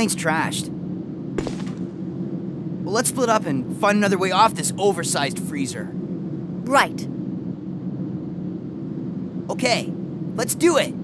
plane's trashed. Well, let's split up and find another way off this oversized freezer. Right. Okay, let's do it!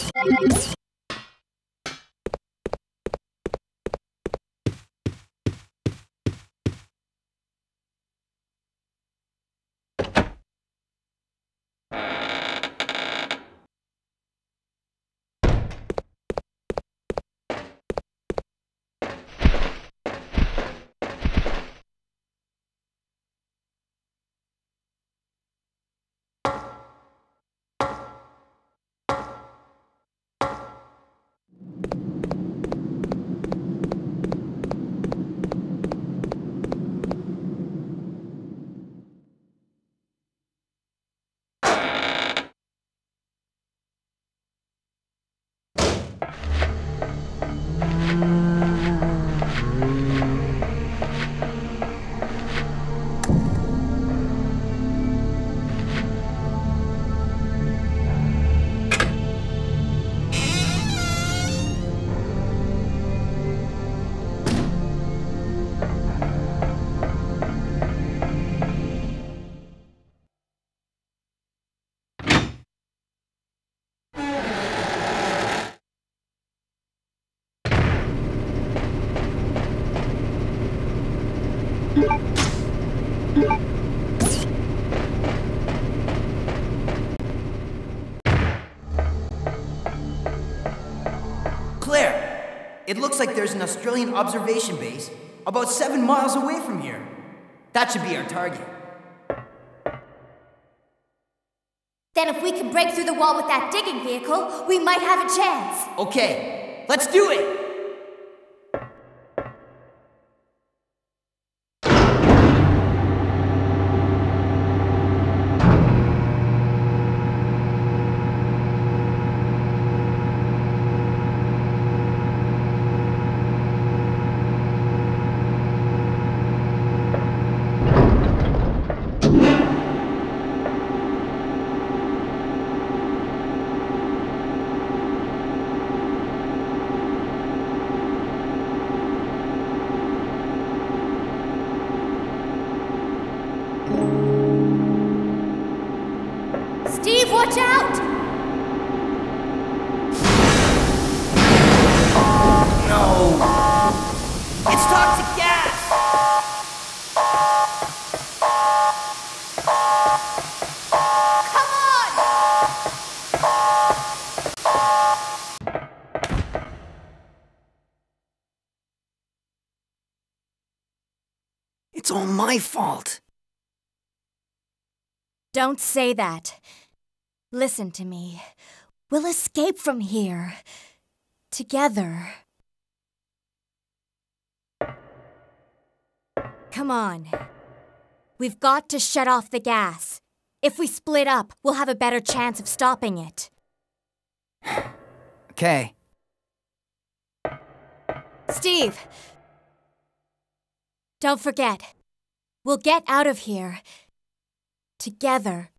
Claire, it looks like there's an Australian observation base about seven miles away from here. That should be our target. Then if we can break through the wall with that digging vehicle, we might have a chance. Okay, let's do it! Steve, watch out! No! It's toxic gas! Come on! It's all my fault. Don't say that. Listen to me. We'll escape from here. Together. Come on. We've got to shut off the gas. If we split up, we'll have a better chance of stopping it. Okay. Steve! Don't forget. We'll get out of here. Together.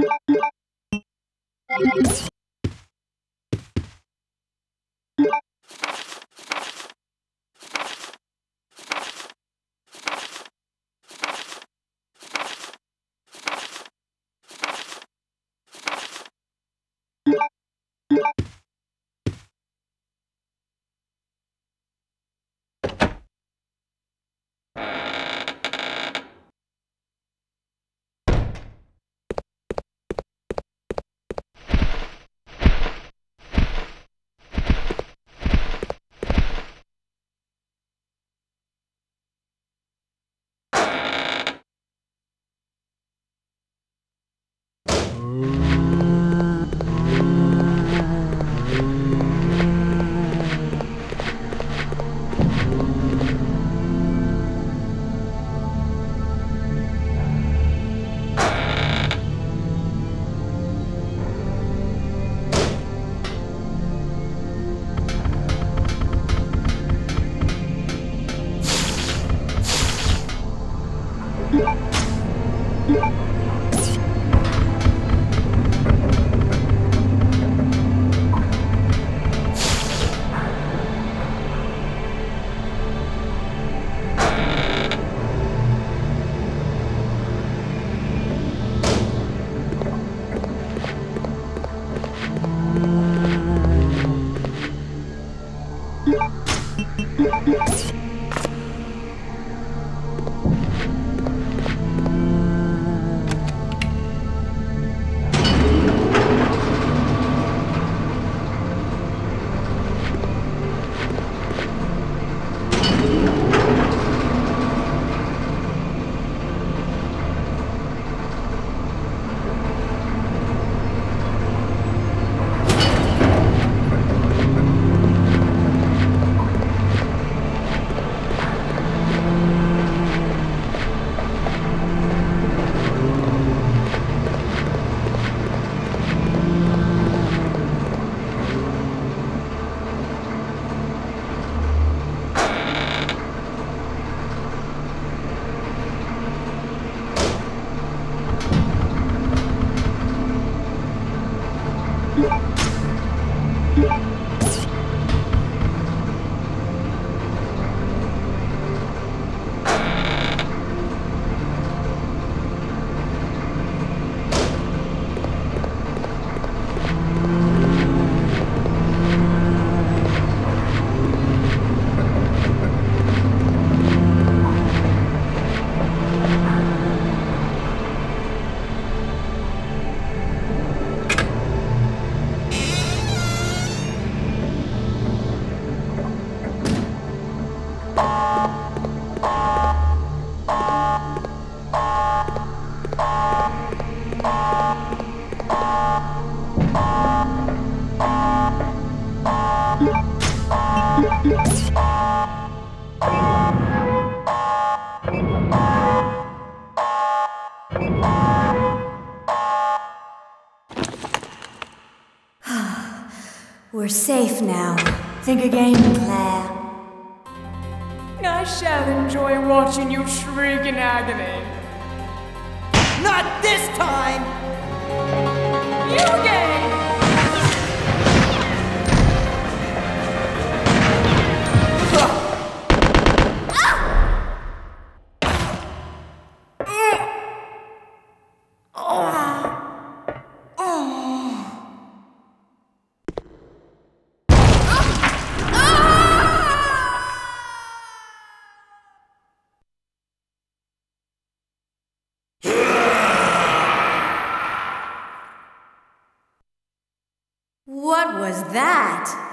you safe now. Think again, Claire. I shall enjoy watching you shriek in agony. Not this time! You game! That?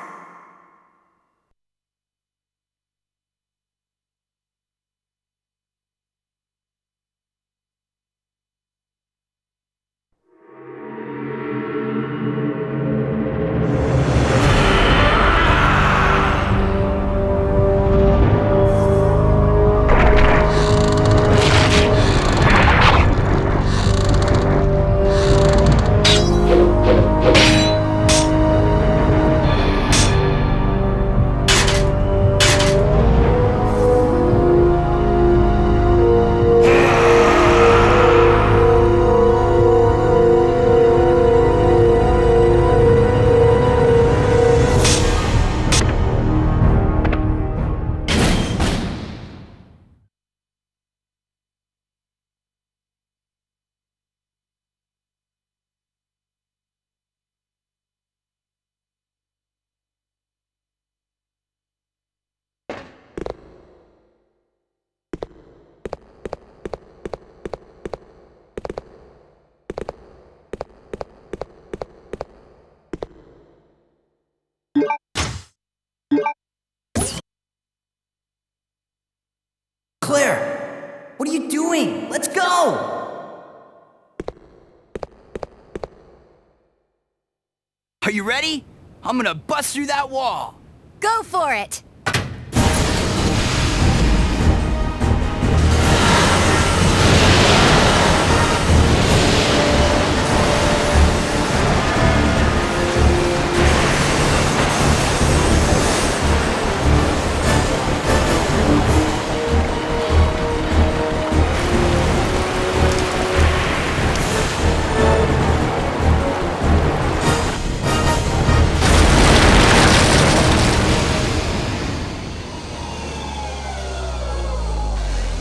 You ready? I'm gonna bust through that wall. Go for it!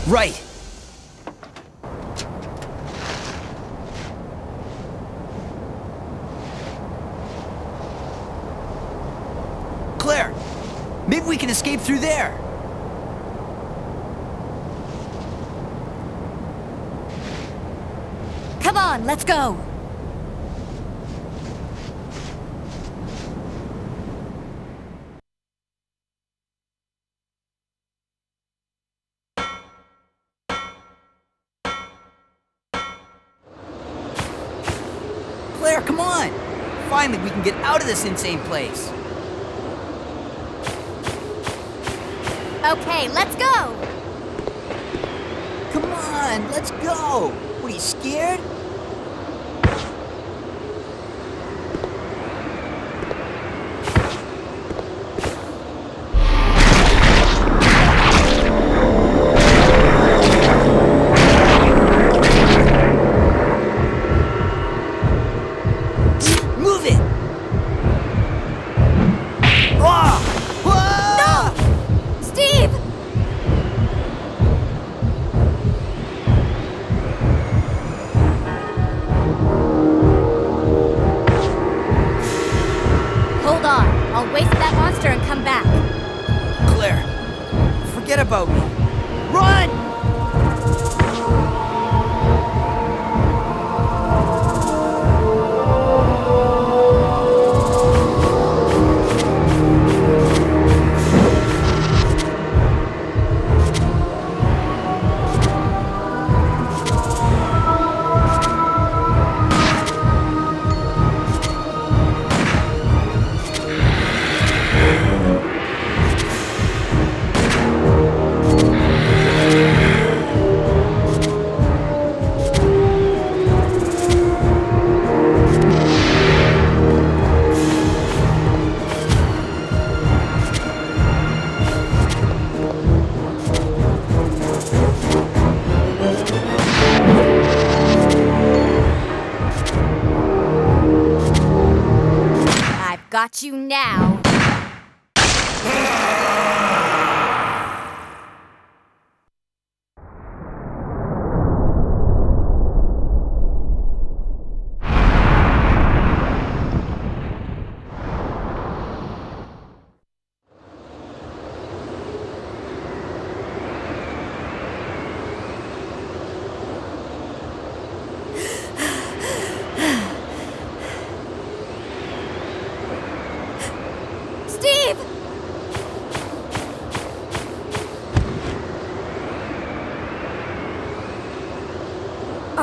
Right. Claire, maybe we can escape through there. Come on, let's go! Claire, come on! Finally, we can get out of this insane place. Okay, let's go! Come on, let's go! What, are you scared?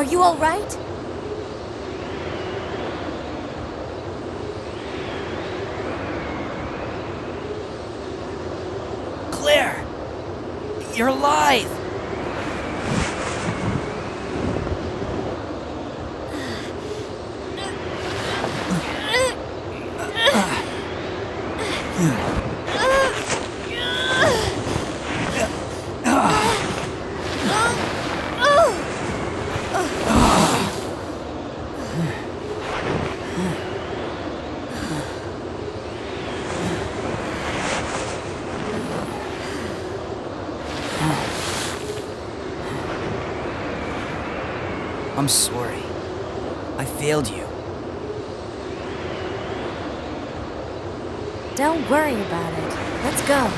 Are you all right? I'm sorry. I failed you. Don't worry about it. Let's go.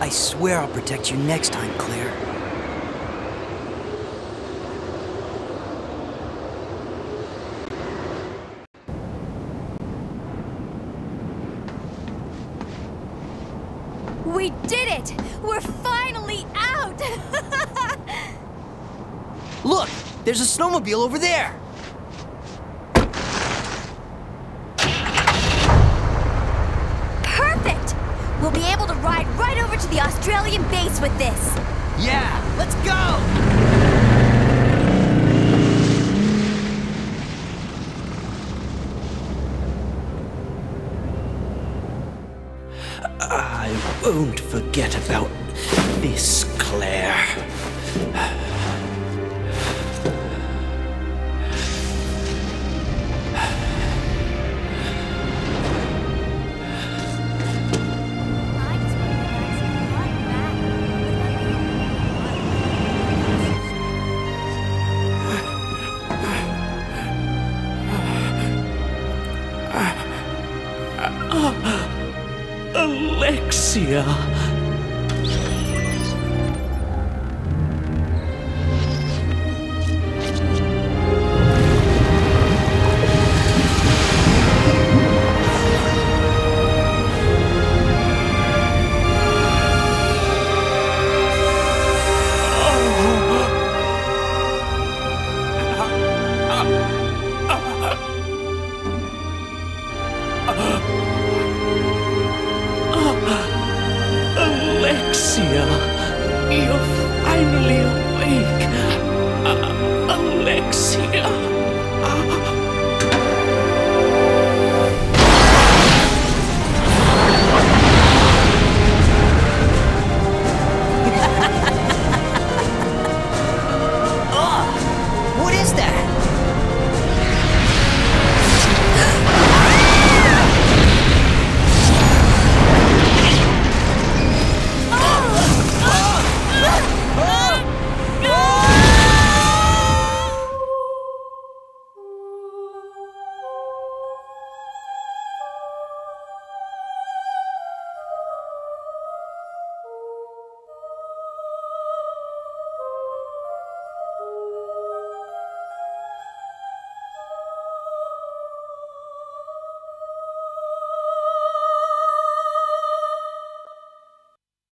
I swear I'll protect you next time, Claire. We did it! We're finally out! Look, there's a snowmobile over there. Perfect! We'll be able to ride right over to the Australian base with this. Yeah, let's go! I won't forget about 是啊。